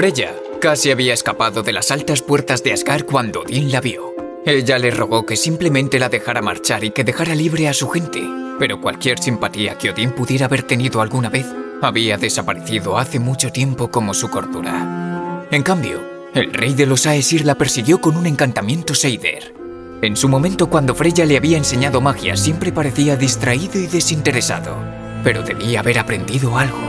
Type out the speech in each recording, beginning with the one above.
Freya casi había escapado de las altas puertas de Asgard cuando Odín la vio. Ella le rogó que simplemente la dejara marchar y que dejara libre a su gente, pero cualquier simpatía que Odín pudiera haber tenido alguna vez había desaparecido hace mucho tiempo como su cordura. En cambio, el rey de los Aesir la persiguió con un encantamiento Seider. En su momento cuando Freya le había enseñado magia siempre parecía distraído y desinteresado, pero debía haber aprendido algo.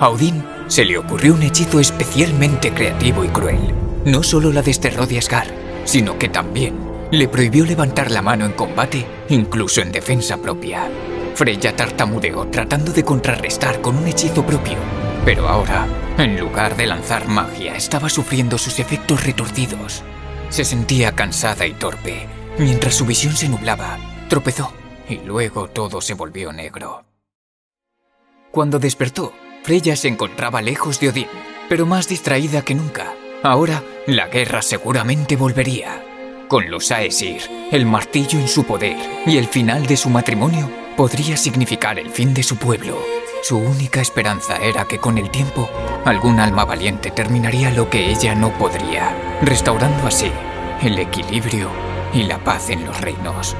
A Odín se le ocurrió un hechizo especialmente creativo y cruel. No solo la desterró de Asgard, sino que también le prohibió levantar la mano en combate, incluso en defensa propia. Freya tartamudeó tratando de contrarrestar con un hechizo propio, pero ahora, en lugar de lanzar magia, estaba sufriendo sus efectos retorcidos. Se sentía cansada y torpe. Mientras su visión se nublaba, tropezó y luego todo se volvió negro. Cuando despertó, Freya se encontraba lejos de Odín, pero más distraída que nunca. Ahora, la guerra seguramente volvería. Con los Aesir, el martillo en su poder y el final de su matrimonio podría significar el fin de su pueblo. Su única esperanza era que con el tiempo, algún alma valiente terminaría lo que ella no podría, restaurando así el equilibrio y la paz en los reinos.